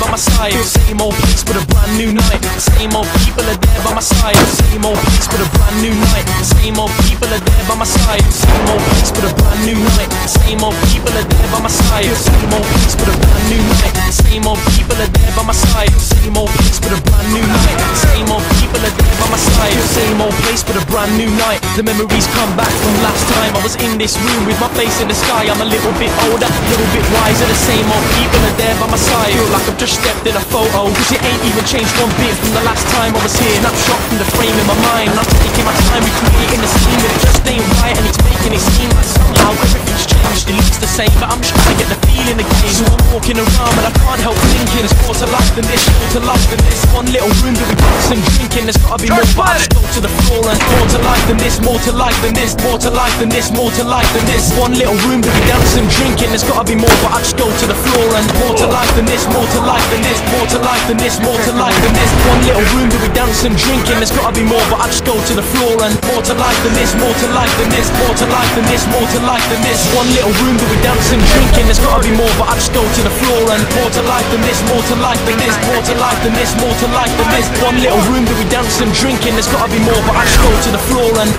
by my side. Same old place, but a brand new night. Same old people are there by my side. Same old place, but a brand new night. Same old people are there by my side. Same old place, but a brand new night. Same old Place, but a brand new night. The memories come back from last time I was in this room with my face in the sky. I'm a little bit older, a little bit wiser. The same old people are there by my side. Feel like I've just stepped in a photo. Cause it ain't even changed one bit from the last time I was here. Snapshot from the frame in my mind. And I'm taking my time recreating the scene, but it just ain't right. And it's making it seem like somehow the same, but I'm just trying to get the feeling again. So I'm walking around, but I can't help thinking there's more to life than this, more to life than this. One little room that we dance and drinking, there's gotta be more. But I just go to the floor and more to life than this, more to life than this, more to life than this, more to life than this. One little room that we dance and drinking, there's gotta be more. But I just go to the floor and more to life than this, more to life than this, more to life than this, more to life than this. One little room that we dance and drinking, there's gotta be more. But I just go to the floor and more to life than this, more to life than this, more to life than this, more to life than this. One little room that we dance and drinking, there's gotta be more. But I just go to the floor and more to life than this, more to life than this, more to life than this, more to life than this. One little room that we dance and drinking, there's gotta be more. But I just go to the floor and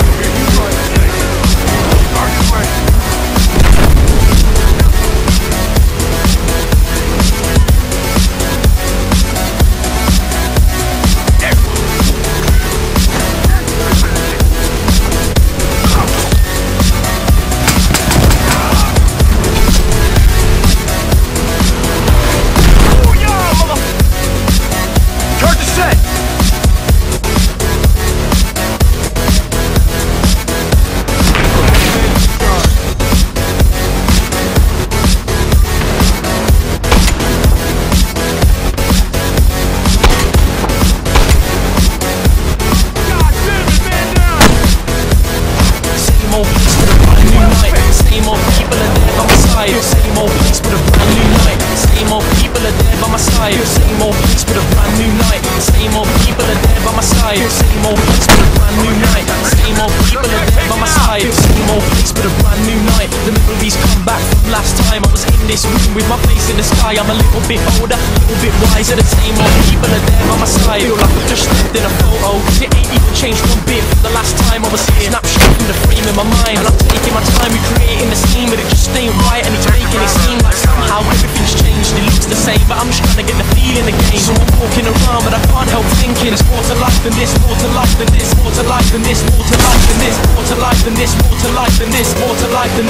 sky. I'm a little bit older, little bit wiser. The same old people are there by my side. Feel like I've just stepped in a photo. It ain't even changed one bit the last time I was here. Snapshot from the frame in my mind. And I'm taking my time recreating the scene, but it just ain't right. And it's making it seem like somehow everything's changed. It looks the same, but I'm just trying to get the feeling again. So I'm walking around, but I can't help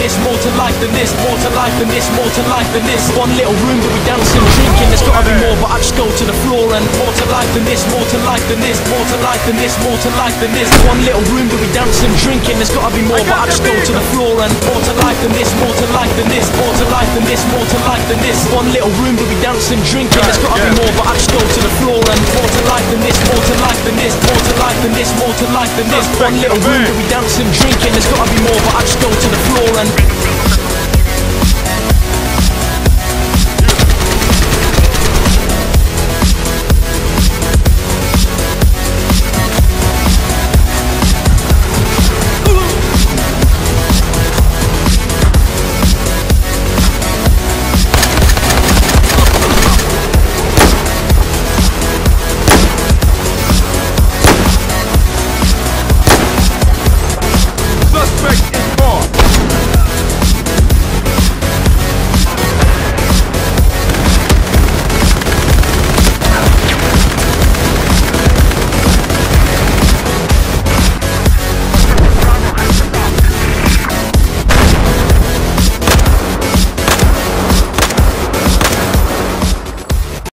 this, more to life than this, more to life than this, more to life than this. One little room that we dance and drinking, there's gotta be more, but I just go to the floor and more to life than this, more to life than this, more to life than this, more to life than this. One little room that we dance and drinking, there's gotta be more, but I just go to the floor and more to life than this, more to life than this, more to life than this, more to life than this. One little room that we dance and drinking, there's gotta be more, but I just go to the floor and more to life than this, more to life than this, more to life than this, more to life than this. One little room that we dance and drinking, there's gotta be more, but I just